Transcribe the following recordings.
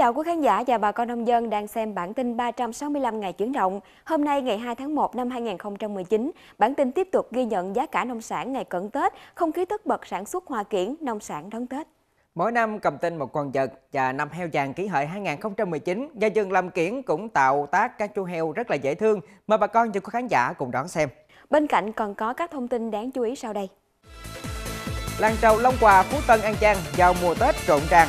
chào quý khán giả và bà con nông dân đang xem bản tin 365 ngày chuyển động. Hôm nay ngày 2 tháng 1 năm 2019, bản tin tiếp tục ghi nhận giá cả nông sản ngày cận Tết, không khí tất bật sản xuất hoa kiển, nông sản đón Tết. Mỗi năm cầm tin một con vật và năm heo vàng kỷ hợi 2019, nhà vườn làm kiển cũng tạo tác các chú heo rất là dễ thương. Mời bà con và quý khán giả cùng đón xem. Bên cạnh còn có các thông tin đáng chú ý sau đây. Làng trầu Long Hòa, Phú Tân, An Giang vào mùa Tết rộn ràng,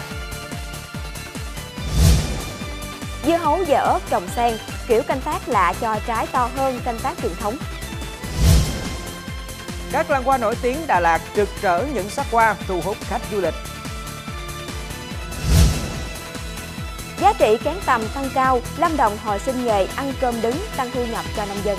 Dưa hấu và ớt trồng sen, kiểu canh tác lạ cho trái to hơn canh tác truyền thống. Các làng hoa nổi tiếng Đà Lạt rực rỡ những sắc hoa thu hút khách du lịch. Giá trị cán tầm tăng cao, Lâm Đồng hồi sinh nghề ăn cơm đứng tăng thu nhập cho nông dân.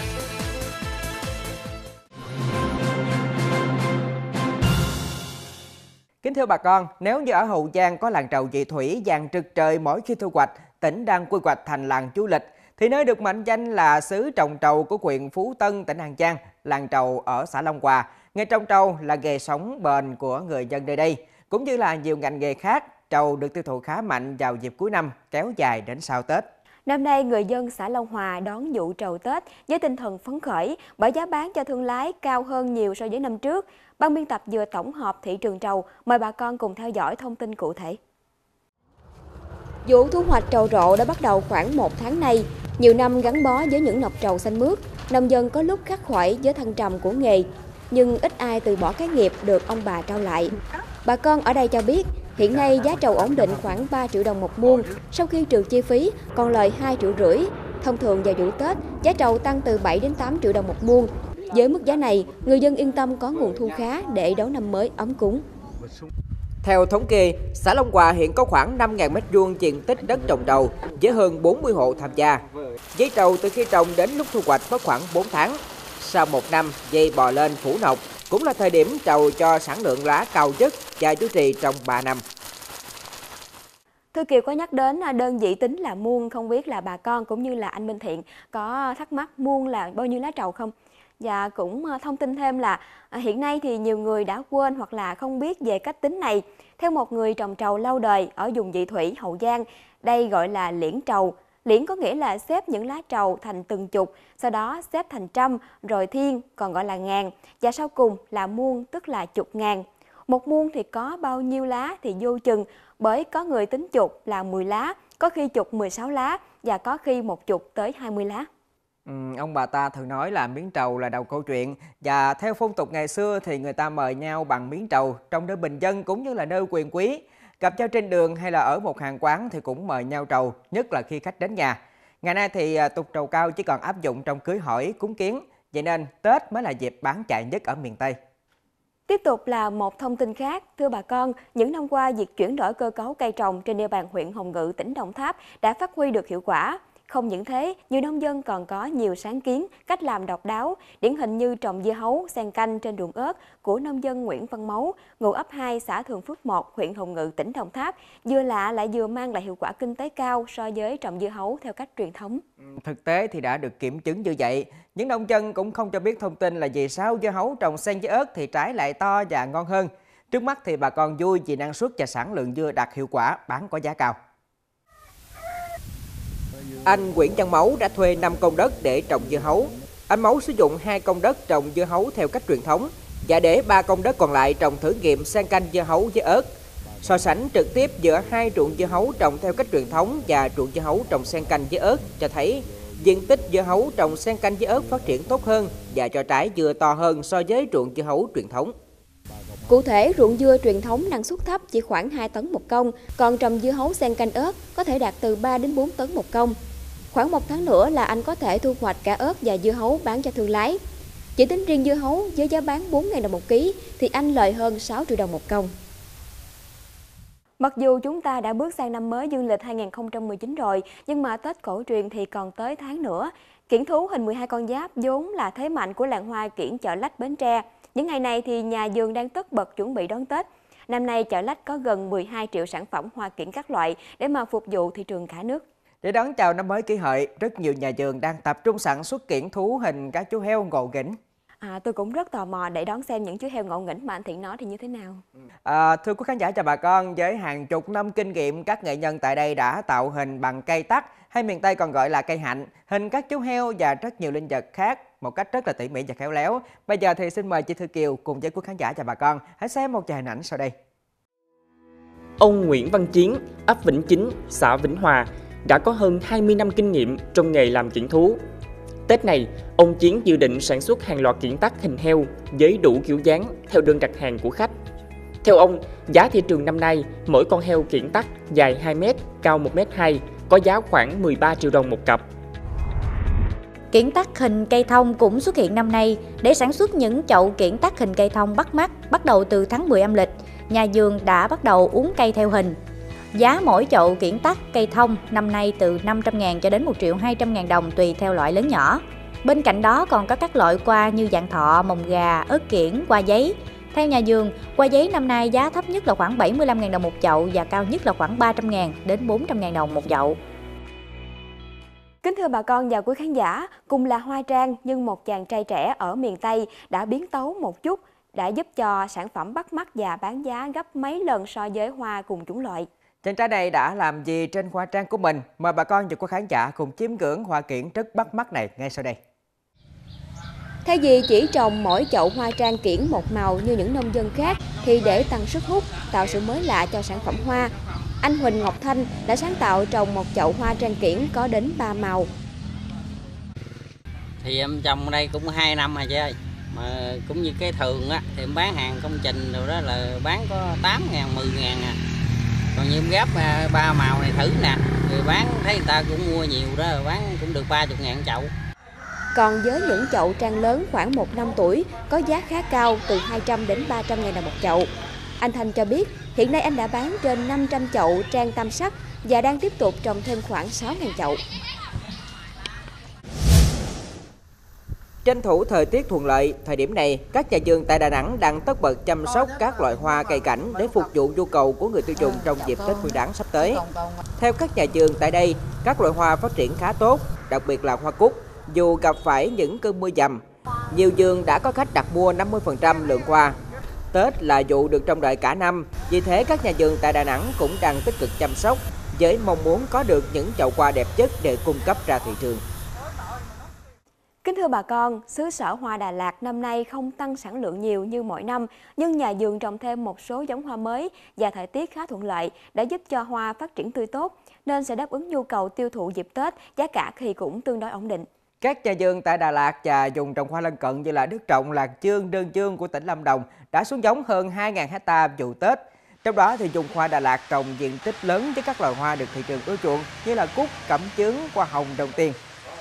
Kính thưa bà con, nếu như ở Hậu Giang có làng trầu dị thủy vàng trực trời mỗi khi thu hoạch, tỉnh đang quy hoạch thành làng du lịch, thì nơi được mệnh danh là xứ trồng trầu của huyện Phú Tân, tỉnh An Giang, làng trầu ở xã Long Hòa. Nghề trồng trầu là nghề sống bền của người dân nơi đây, cũng như là nhiều ngành nghề khác. Trầu được tiêu thụ khá mạnh vào dịp cuối năm, kéo dài đến sau Tết. Năm nay, người dân xã Long Hòa đón vụ trầu Tết với tinh thần phấn khởi bởi giá bán cho thương lái cao hơn nhiều so với năm trước. Ban biên tập vừa tổng hợp thị trường trầu, mời bà con cùng theo dõi thông tin cụ thể. Vụ thu hoạch trầu rộ đã bắt đầu khoảng một tháng nay. Nhiều năm gắn bó với những nọc trầu xanh mướt, nông dân có lúc khắc khoải với thăng trầm của nghề. Nhưng ít ai từ bỏ cái nghiệp được ông bà trao lại. Bà con ở đây cho biết, hiện nay giá trầu ổn định khoảng 3 triệu đồng một muôn, sau khi trừ chi phí còn lời 2 triệu rưỡi. Thông thường vào vụ Tết, giá trầu tăng từ 7 đến 8 triệu đồng một muôn. Với mức giá này, người dân yên tâm có nguồn thu khá để đón năm mới ấm cúng. Theo thống kê, xã Long Hòa hiện có khoảng 5.000 m2 diện tích đất trồng trầu với hơn 40 hộ tham gia. Dây trầu từ khi trồng đến lúc thu hoạch mất khoảng 4 tháng. Sau một năm, dây bò lên phủ nọc cũng là thời điểm trầu cho sản lượng lá cao nhất và duy trì trong 3 năm. Thư Kiều có nhắc đến à, đơn vị tính là muôn, không biết là bà con cũng như là anh Minh Thiện có thắc mắc muôn là bao nhiêu lá trầu không? Và cũng à, thông tin thêm là à, hiện nay thì nhiều người đã quên hoặc là không biết về cách tính này. Theo một người trồng trầu lâu đời ở vùng dị thủy Hậu Giang, đây gọi là liễn trầu. Liễn có nghĩa là xếp những lá trầu thành từng chục, sau đó xếp thành trăm, rồi thiên, còn gọi là ngàn. Và sau cùng là muôn, tức là chục ngàn. Một muôn thì có bao nhiêu lá thì vô chừng, bởi có người tính chục là 10 lá, có khi chục 16 lá và có khi một chục tới 20 lá. Ừ, ông bà ta thường nói là miếng trầu là đầu câu chuyện và theo phong tục ngày xưa thì người ta mời nhau bằng miếng trầu trong nơi bình dân cũng như là nơi quyền quý. Gặp nhau trên đường hay là ở một hàng quán thì cũng mời nhau trầu, nhất là khi khách đến nhà. Ngày nay thì à, tục trầu cao chỉ còn áp dụng trong cưới hỏi, cúng kiến, vậy nên Tết mới là dịp bán chạy nhất ở miền Tây. Tiếp tục là một thông tin khác. Thưa bà con, những năm qua, việc chuyển đổi cơ cấu cây trồng trên địa bàn huyện Hồng Ngự, tỉnh Đồng Tháp đã phát huy được hiệu quả. Không những thế, nhiều nông dân còn có nhiều sáng kiến, cách làm độc đáo, điển hình như trồng dưa hấu, sen canh trên ruộng ớt của nông dân Nguyễn Văn Mấu, ngụ ấp 2 xã Thường Phước 1, huyện Hồng Ngự, tỉnh Đồng Tháp. Dưa lạ lại vừa mang lại hiệu quả kinh tế cao so với trồng dưa hấu theo cách truyền thống. Ừ, thực tế thì đã được kiểm chứng như vậy. Những nông dân cũng không cho biết thông tin là vì sao dưa hấu trồng xen với ớt thì trái lại to và ngon hơn. Trước mắt thì bà con vui vì năng suất và sản lượng dưa đạt hiệu quả, bán có giá cao. Anh Nguyễn Văn Máu đã thuê 5 công đất để trồng dưa hấu. Anh Máu sử dụng hai công đất trồng dưa hấu theo cách truyền thống và để ba công đất còn lại trồng thử nghiệm xen canh dưa hấu với ớt. So sánh trực tiếp giữa hai ruộng dưa hấu trồng theo cách truyền thống và ruộng dưa hấu trồng xen canh với ớt cho thấy diện tích dưa hấu trồng xen canh với ớt phát triển tốt hơn và cho trái dưa to hơn so với ruộng dưa hấu truyền thống. Cụ thể, ruộng dưa truyền thống năng suất thấp chỉ khoảng 2 tấn một công, còn trồng dưa hấu xen canh ớt có thể đạt từ 3 đến 4 tấn một công. Khoảng một tháng nữa là anh có thể thu hoạch cả ớt và dưa hấu bán cho thương lái. Chỉ tính riêng dưa hấu với giá bán 4.000 đồng một ký thì anh lợi hơn 6 triệu đồng một công. Mặc dù chúng ta đã bước sang năm mới dương lịch 2019 rồi, nhưng mà Tết cổ truyền thì còn tới tháng nữa. Kiển thú hình 12 con giáp vốn là thế mạnh của làng hoa kiển chợ lách Bến Tre. Những ngày này thì nhà vườn đang tất bật chuẩn bị đón Tết. Năm nay chợ lách có gần 12 triệu sản phẩm hoa kiển các loại để mà phục vụ thị trường cả nước. Để đón chào năm mới kỷ hợi, rất nhiều nhà vườn đang tập trung sản xuất kiển thú hình các chú heo ngộ nghĩnh. À, tôi cũng rất tò mò để đón xem những chú heo ngộ nghĩnh mà anh Thiện nói thì như thế nào. À, thưa quý khán giả chào bà con, với hàng chục năm kinh nghiệm, các nghệ nhân tại đây đã tạo hình bằng cây tắc hay miền Tây còn gọi là cây hạnh, hình các chú heo và rất nhiều linh vật khác một cách rất là tỉ mỉ và khéo léo. Bây giờ thì xin mời chị Thư Kiều cùng với quý khán giả chào bà con hãy xem một vài hình ảnh sau đây. Ông Nguyễn Văn Chiến, ấp Vĩnh Chính, xã Vĩnh Hòa đã có hơn 20 năm kinh nghiệm trong nghề làm kiển thú. Tết này, ông Chiến dự định sản xuất hàng loạt kiển tắc hình heo với đủ kiểu dáng theo đơn đặt hàng của khách. Theo ông, giá thị trường năm nay, mỗi con heo kiển tắc dài 2m, cao 1m2 có giá khoảng 13 triệu đồng một cặp. Kiển tắc hình cây thông cũng xuất hiện năm nay để sản xuất những chậu kiển tắc hình cây thông bắt mắt bắt đầu từ tháng 10 âm lịch. Nhà vườn đã bắt đầu uống cây theo hình. Giá mỗi chậu kiển tắc cây thông năm nay từ 500.000 cho đến 1 triệu 200.000 đồng tùy theo loại lớn nhỏ. Bên cạnh đó còn có các loại qua như dạng thọ, mồng gà, ớt kiển, qua giấy. Theo nhà vườn, qua giấy năm nay giá thấp nhất là khoảng 75.000 đồng một chậu và cao nhất là khoảng 300.000 đến 400.000 đồng một chậu. Kính thưa bà con và quý khán giả, cùng là hoa trang nhưng một chàng trai trẻ ở miền Tây đã biến tấu một chút đã giúp cho sản phẩm bắt mắt và bán giá gấp mấy lần so với hoa cùng chủng loại. Chàng trai này đã làm gì trên hoa trang của mình? Mời bà con và quý khán giả cùng chiêm ngưỡng hoa kiển rất bắt mắt này ngay sau đây. Thay vì chỉ trồng mỗi chậu hoa trang kiển một màu như những nông dân khác thì để tăng sức hút, tạo sự mới lạ cho sản phẩm hoa, anh Huỳnh Ngọc Thanh đã sáng tạo trồng một chậu hoa trang kiển có đến 3 màu. Thì em trồng đây cũng 2 năm rồi chị ơi. Mà cũng như cái thường á thì em bán hàng công trình rồi đó là bán có 8 ngàn, 10 ngàn à. Còn như em ghép à, ba màu này thử nè, người bán thấy người ta cũng mua nhiều đó, bán cũng được 30 ngàn chậu. Còn với những chậu trang lớn khoảng 1 năm tuổi có giá khá cao từ 200 đến 300 ngàn đồng một chậu. Anh Thanh cho biết hiện nay anh đã bán trên 500 chậu trang tam sắc và đang tiếp tục trồng thêm khoảng 6 ngàn chậu. Tranh thủ thời tiết thuận lợi, thời điểm này, các nhà vườn tại Đà Nẵng đang tất bật chăm sóc các loại hoa cây cảnh để phục vụ nhu cầu của người tiêu dùng trong dịp Tết Nguyên đán sắp tới. Theo các nhà vườn tại đây, các loại hoa phát triển khá tốt, đặc biệt là hoa cúc, dù gặp phải những cơn mưa dầm. Nhiều vườn đã có khách đặt mua 50% lượng hoa. Tết là vụ được trông đợi cả năm, vì thế các nhà vườn tại Đà Nẵng cũng đang tích cực chăm sóc với mong muốn có được những chậu hoa đẹp chất để cung cấp ra thị trường. Kính thưa bà con, xứ sở hoa Đà Lạt năm nay không tăng sản lượng nhiều như mọi năm, nhưng nhà vườn trồng thêm một số giống hoa mới và thời tiết khá thuận lợi đã giúp cho hoa phát triển tươi tốt, nên sẽ đáp ứng nhu cầu tiêu thụ dịp Tết, giá cả thì cũng tương đối ổn định. Các nhà vườn tại Đà Lạt và vùng trồng hoa lân cận như là Đức Trọng, Lạc Chương, Đơn Dương của tỉnh Lâm Đồng đã xuống giống hơn 2.000 hecta vụ Tết. Trong đó thì dùng hoa Đà Lạt trồng diện tích lớn với các loài hoa được thị trường ưa chuộng như là cúc, cẩm chướng, hoa hồng, đồng tiền.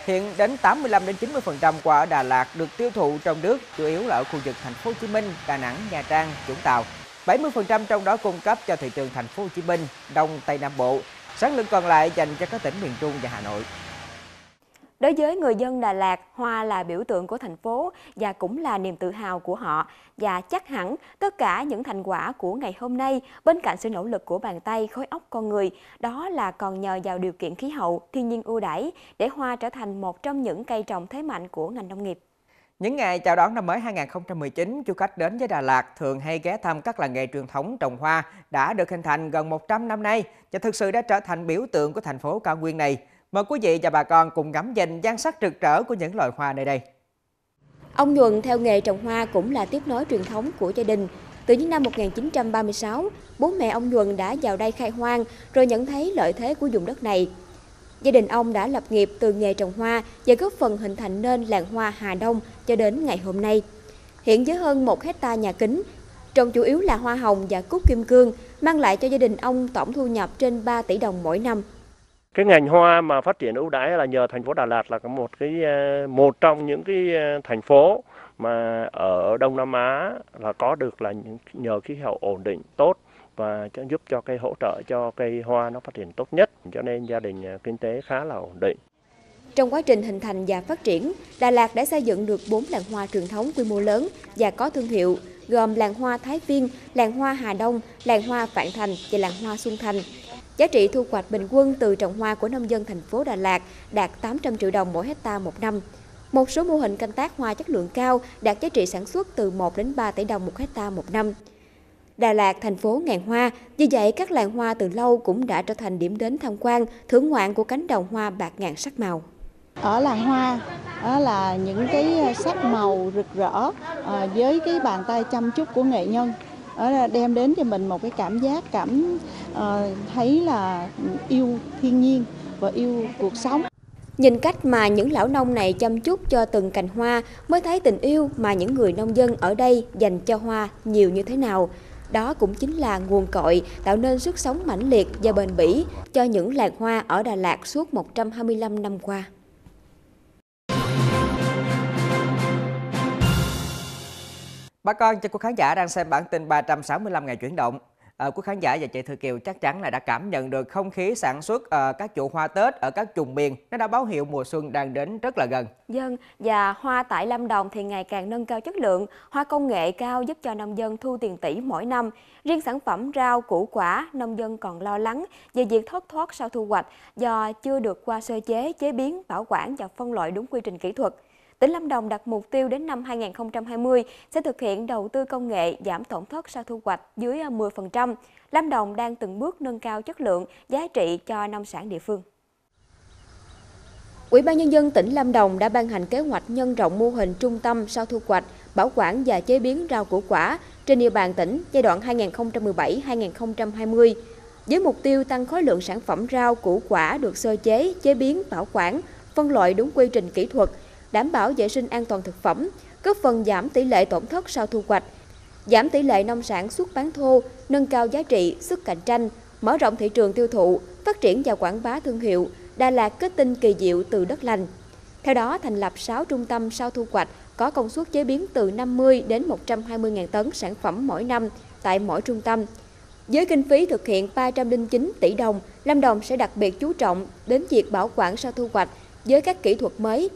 Hiện đến 85 đến 90% quả ở Đà Lạt được tiêu thụ trong nước, chủ yếu là ở khu vực thành phố Hồ Chí Minh, Đà Nẵng, Nha Trang, Vũng Tàu. 70% trong đó cung cấp cho thị trường thành phố Hồ Chí Minh, Đông Tây Nam Bộ. Sản lượng còn lại dành cho các tỉnh miền Trung và Hà Nội. Đối với người dân Đà Lạt, hoa là biểu tượng của thành phố và cũng là niềm tự hào của họ. Và chắc hẳn tất cả những thành quả của ngày hôm nay bên cạnh sự nỗ lực của bàn tay khối óc con người, đó là còn nhờ vào điều kiện khí hậu, thiên nhiên ưu đãi để hoa trở thành một trong những cây trồng thế mạnh của ngành nông nghiệp. Những ngày chào đón năm mới 2019, du khách đến với Đà Lạt thường hay ghé thăm các làng nghề truyền thống trồng hoa đã được hình thành gần 100 năm nay và thực sự đã trở thành biểu tượng của thành phố cao nguyên này. Mời quý vị và bà con cùng ngắm nhìn nhan sắc rực rỡ của những loài hoa nơi đây. Ông nhuận theo nghề trồng hoa cũng là tiếp nối truyền thống của gia đình. Từ những năm 1936, bố mẹ ông nhuận đã vào đây khai hoang rồi nhận thấy lợi thế của vùng đất này. Gia đình ông đã lập nghiệp từ nghề trồng hoa và góp phần hình thành nên làng hoa Hà Đông cho đến ngày hôm nay. Hiện với hơn 1 hecta nhà kính, trồng chủ yếu là hoa hồng và cúc kim cương, mang lại cho gia đình ông tổng thu nhập trên 3 tỷ đồng mỗi năm. Cái ngành hoa mà phát triển ưu đãi là nhờ thành phố Đà Lạt là một cái ờ, một trong những cái ờ, thành phố mà ở Đông Nam Á là có được là nhờ khí hậu ổn định tốt và giúp cho cây hỗ trợ cho cây hoa nó phát triển tốt nhất cho nên gia đình ờ, kinh tế khá là ổn định. Trong quá trình hình thành và phát triển, Đà Lạt đã xây dựng được 4 làng hoa truyền thống quy mô lớn và có thương hiệu, gồm làng hoa Thái Viên, làng hoa Hà Đông, làng hoa Vạn Thành và làng hoa Xuân Thành. Giá trị thu hoạch bình quân từ trồng hoa của nông dân thành phố Đà Lạt đạt 800 triệu đồng mỗi hecta một năm. Một số mô hình canh tác hoa chất lượng cao đạt giá trị sản xuất từ 1 đến 3 tỷ đồng một hecta một năm. Đà Lạt, thành phố ngàn hoa, vì vậy các làng hoa từ lâu cũng đã trở thành điểm đến tham quan, thưởng ngoạn của cánh đồng hoa bạc ngàn sắc màu. Ở làng hoa đó là những cái sắc màu rực rỡ à, với cái bàn tay chăm chút của nghệ nhân đó đem đến cho mình một cái cảm giác, cảm ờ, thấy là yêu thiên nhiên và yêu cuộc sống. Nhìn cách mà những lão nông này chăm chút cho từng cành hoa, mới thấy tình yêu mà những người nông dân ở đây dành cho hoa nhiều như thế nào. Đó cũng chính là nguồn cội tạo nên sức sống mãnh liệt và bền bỉ cho những làng hoa ở Đà Lạt suốt 125 năm qua. Bà con cho quý khán giả đang xem bản tin 365 ngày chuyển động. À, quý khán giả và chị Thư Kiều chắc chắn là đã cảm nhận được không khí sản xuất à, các vụ hoa Tết ở các vùng miền nó đã báo hiệu mùa xuân đang đến rất là gần. Dân và hoa tại Lâm Đồng thì ngày càng nâng cao chất lượng, hoa công nghệ cao giúp cho nông dân thu tiền tỷ mỗi năm. Riêng sản phẩm rau củ quả, nông dân còn lo lắng về việc thất thoát sau thu hoạch do chưa được qua sơ chế, chế biến, bảo quản và phân loại đúng quy trình kỹ thuật. Tỉnh Lâm Đồng đặt mục tiêu đến năm 2020 sẽ thực hiện đầu tư công nghệ giảm tổn thất sau thu hoạch dưới à, 10%. Lâm Đồng đang từng bước nâng cao chất lượng, giá trị cho nông sản địa phương. Ủy ban Nhân dân tỉnh Lâm Đồng đã ban hành kế hoạch nhân rộng mô hình trung tâm sau thu hoạch, bảo quản và chế biến rau củ quả trên địa bàn tỉnh giai đoạn 2017-2020 với mục tiêu tăng khối lượng sản phẩm rau củ quả được sơ chế, chế biến, bảo quản, phân loại đúng quy trình kỹ thuật, đảm bảo vệ sinh an toàn thực phẩm, góp phần giảm tỷ lệ tổn thất sau thu hoạch, giảm tỷ lệ nông sản xuất bán thô, nâng cao giá trị, sức cạnh tranh, mở rộng thị trường tiêu thụ, phát triển và quảng bá thương hiệu, Đà Lạt kết tinh kỳ diệu từ đất lành. Theo đó, thành lập 6 trung tâm sau thu hoạch có công suất chế biến từ 50 đến 120 000 tấn sản phẩm mỗi năm tại mỗi trung tâm. Với kinh phí thực hiện 309 tỷ đồng, Lâm Đồng sẽ đặc biệt chú trọng đến việc bảo quản sau thu hoạch với các kỹ thuật mới,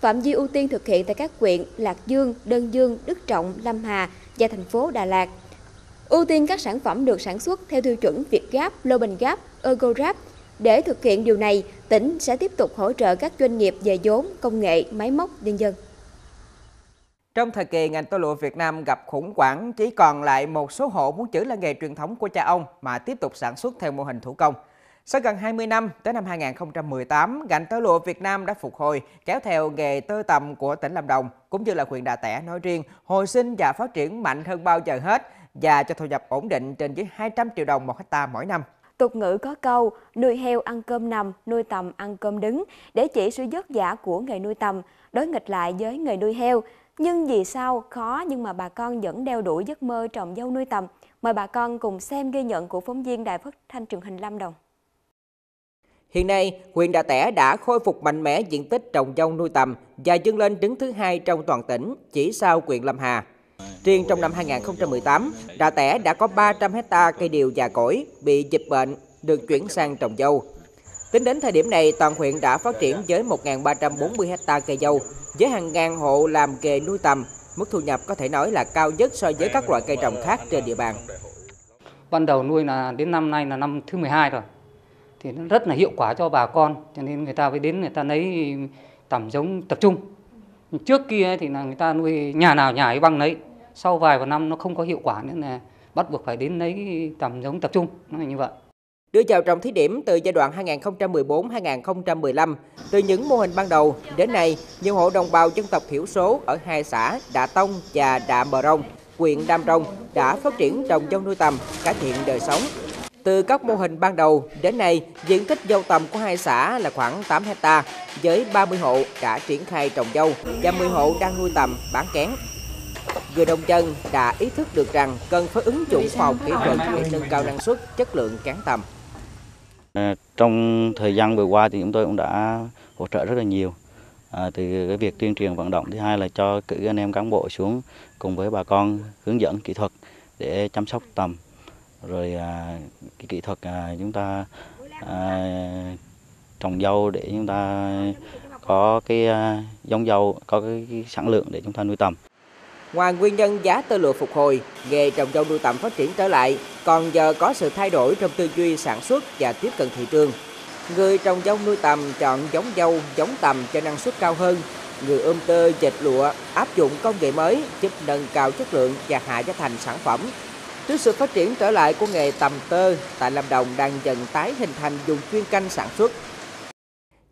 Phạm vi ưu tiên thực hiện tại các huyện Lạc Dương, Đơn Dương, Đức Trọng, Lâm Hà và thành phố Đà Lạt. Ưu tiên các sản phẩm được sản xuất theo tiêu chuẩn Việt Gap, Global Gap, EuroGap. Để thực hiện điều này, tỉnh sẽ tiếp tục hỗ trợ các doanh nghiệp về vốn, công nghệ, máy móc, nhân dân. Trong thời kỳ ngành tơ lụa Việt Nam gặp khủng hoảng, chỉ còn lại một số hộ muốn giữ lại nghề truyền thống của cha ông mà tiếp tục sản xuất theo mô hình thủ công. Sau gần 20 năm, tới năm 2018, ngành tơ lụa Việt Nam đã phục hồi, kéo theo nghề tơ tầm của tỉnh Lâm Đồng, cũng như là huyện Đà Tẻ nói riêng, hồi sinh và phát triển mạnh hơn bao giờ hết và cho thu nhập ổn định trên dưới 200 triệu đồng một hecta mỗi năm. Tục ngữ có câu, nuôi heo ăn cơm nằm, nuôi tầm ăn cơm đứng, để chỉ sự vất giả của nghề nuôi tầm, đối nghịch lại với nghề nuôi heo. Nhưng vì sao khó nhưng mà bà con vẫn đeo đuổi giấc mơ trồng dâu nuôi tầm. Mời bà con cùng xem ghi nhận của phóng viên Đài Phát thanh truyền hình Lâm Đồng. Hiện nay, huyện Đà Tẻ đã khôi phục mạnh mẽ diện tích trồng dâu nuôi tầm và dâng lên đứng thứ hai trong toàn tỉnh, chỉ sau huyện Lâm Hà. Riêng trong năm 2018, Đà Tẻ đã có 300 hecta cây điều già cỗi bị dịch bệnh được chuyển sang trồng dâu. Tính đến thời điểm này, toàn huyện đã phát triển với 1.340 hecta cây dâu, với hàng ngàn hộ làm nghề nuôi tầm, mức thu nhập có thể nói là cao nhất so với các loại cây trồng khác trên địa bàn. Ban đầu nuôi là đến năm nay là năm thứ 12 rồi thì nó rất là hiệu quả cho bà con cho nên người ta mới đến người ta lấy tẩm giống tập trung trước kia thì là người ta nuôi nhà nào nhà ấy băng lấy sau vài vài năm nó không có hiệu quả nữa là bắt buộc phải đến lấy tầm giống tập trung nó là như vậy đưa vào trồng thí điểm từ giai đoạn 2014-2015. Từ những mô hình ban đầu đến nay, nhiều hộ đồng bào dân tộc thiểu số ở hai xã Đạ Tông và Đạ Mờ Rông, huyện Đam Rông đã phát triển trồng dâu nuôi tầm, cải thiện đời sống, từ các mô hình ban đầu đến nay, diện tích dâu tầm của hai xã là khoảng 8 hecta với 30 hộ đã triển khai trồng dâu và 10 hộ đang nuôi tầm bán kén. Người nông dân đã ý thức được rằng cần phải ứng dụng khoa học kỹ thuật để nâng cao năng suất, chất lượng cán tầm. À, trong thời gian vừa qua thì chúng tôi cũng đã hỗ trợ rất là nhiều à, từ cái việc tuyên truyền vận động thứ hai là cho cử anh em cán bộ xuống cùng với bà con hướng dẫn kỹ thuật để chăm sóc tầm rồi à, cái kỹ thuật à, chúng ta à, trồng dâu để chúng ta có cái à, giống dâu có cái, cái sản lượng để chúng ta nuôi tầm. Ngoài nguyên nhân giá tơ lụa phục hồi, nghề trồng dâu nuôi tầm phát triển trở lại, còn giờ có sự thay đổi trong tư duy sản xuất và tiếp cận thị trường. Người trồng dâu nuôi tầm chọn giống dâu, giống tầm cho năng suất cao hơn Người ươm tơ dệt lụa áp dụng công nghệ mới giúp nâng cao chất lượng và hạ giá thành sản phẩm. Trước sự phát triển trở lại của nghề tầm tơ, tại Lâm Đồng đang dần tái hình thành dùng chuyên canh sản xuất.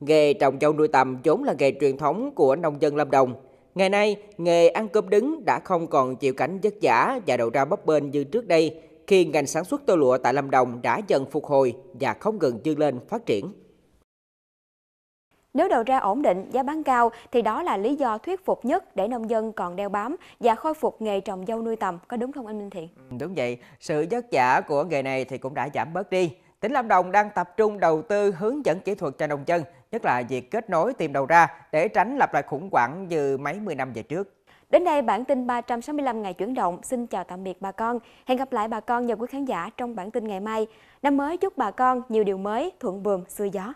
Nghề trồng dâu nuôi tầm vốn là nghề truyền thống của nông dân Lâm Đồng. Ngày nay, nghề ăn cơm đứng đã không còn chịu cảnh vất vả và đầu ra bấp bênh như trước đây khi ngành sản xuất tơ lụa tại Lâm Đồng đã dần phục hồi và không ngừng vươn lên phát triển. Nếu đầu ra ổn định, giá bán cao thì đó là lý do thuyết phục nhất để nông dân còn đeo bám và khôi phục nghề trồng dâu nuôi tầm, có đúng không anh Minh Thiện? Đúng vậy, sự vất vả của nghề này thì cũng đã giảm bớt đi. Tỉnh Lâm Đồng đang tập trung đầu tư hướng dẫn kỹ thuật cho nông dân, nhất là việc kết nối tìm đầu ra để tránh lặp lại khủng hoảng như mấy mươi năm về trước. Đến đây bản tin 365 ngày chuyển động xin chào tạm biệt bà con. Hẹn gặp lại bà con và quý khán giả trong bản tin ngày mai. Năm mới chúc bà con nhiều điều mới, thuận buồm, xuôi gió.